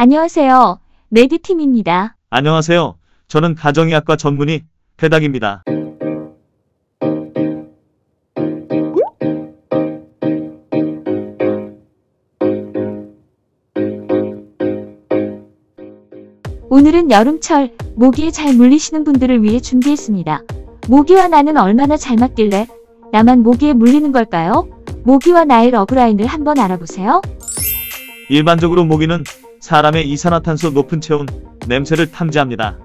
안녕하세요. 레디팀입니다. 안녕하세요. 저는 가정의학과 전문의 배닥입니다. 오늘은 여름철 모기에 잘 물리시는 분들을 위해 준비했습니다. 모기와 나는 얼마나 잘 맞길래 나만 모기에 물리는 걸까요? 모기와 나의 러브라인을 한번 알아보세요. 일반적으로 모기는 사람의 이산화탄소 높은 체온, 냄새를 탐지합니다.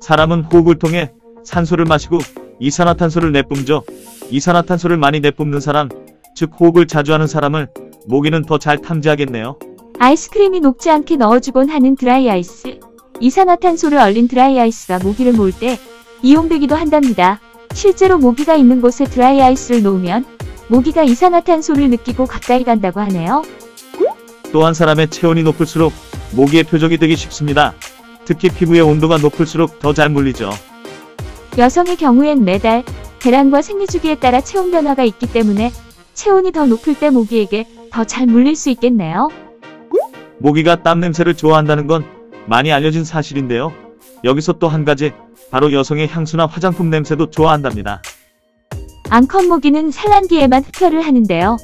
사람은 호흡을 통해 산소를 마시고 이산화탄소를 내뿜죠. 이산화탄소를 많이 내뿜는 사람, 즉 호흡을 자주 하는 사람을 모기는 더 잘 탐지하겠네요. 아이스크림이 녹지 않게 넣어주곤 하는 드라이 아이스. 이산화탄소를 얼린 드라이 아이스가 모기를 모을 때 이용되기도 한답니다. 실제로 모기가 있는 곳에 드라이 아이스를 놓으면 모기가 이산화탄소를 느끼고 가까이 간다고 하네요. 또한 사람의 체온이 높을수록 모기의 표적이 되기 쉽습니다. 특히 피부의 온도가 높을수록 더 잘 물리죠. 여성의 경우엔 매달 대란과 생리 주기에 따라 체온 변화가 있기 때문에 체온이 더 높을 때 모기에게 더 잘 물릴 수 있겠네요. 모기가 땀 냄새를 좋아한다는 건 많이 알려진 사실인데요. 여기서 또 한 가지, 바로 여성의 향수나 화장품 냄새도 좋아한답니다. 앙컷 모기는 산란기에만 흡혈을 하는데요.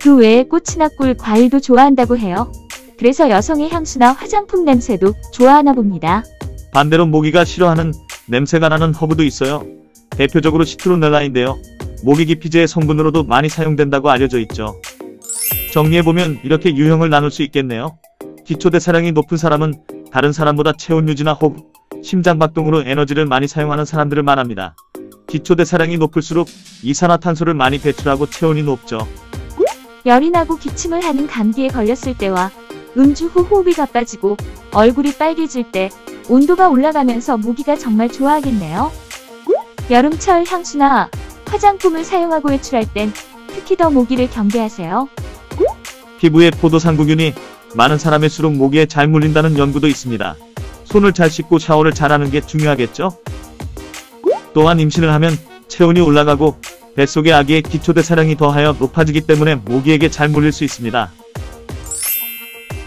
그 외에 꽃이나 꿀, 과일도 좋아한다고 해요. 그래서 여성의 향수나 화장품 냄새도 좋아하나 봅니다. 반대로 모기가 싫어하는 냄새가 나는 허브도 있어요. 대표적으로 시트로넬라인데요. 모기 기피제의 성분으로도 많이 사용된다고 알려져 있죠. 정리해보면 이렇게 유형을 나눌 수 있겠네요. 기초대사량이 높은 사람은 다른 사람보다 체온 유지나 호흡, 심장박동으로 에너지를 많이 사용하는 사람들을 말합니다. 기초대사량이 높을수록 이산화탄소를 많이 배출하고 체온이 높죠. 열이 나고 기침을 하는 감기에 걸렸을 때와 음주 후 호흡이 가빠지고 얼굴이 빨개질 때 온도가 올라가면서 모기가 정말 좋아하겠네요. 여름철 향수나 화장품을 사용하고 외출할 땐 특히 더 모기를 경계하세요. 피부에 포도상구균이 많은 사람일수록 모기에 잘 물린다는 연구도 있습니다. 손을 잘 씻고 샤워를 잘하는 게 중요하겠죠? 또한 임신을 하면 체온이 올라가고 뱃속의 아기의 기초대 사량이 더하여 높아지기 때문에 모기에게 잘 물릴 수 있습니다.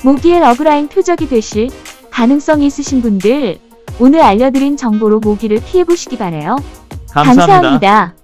모기의 러브라인 표적이 되실 가능성이 있으신 분들 오늘 알려드린 정보로 모기를 피해보시기 바래요. 감사합니다. 감사합니다.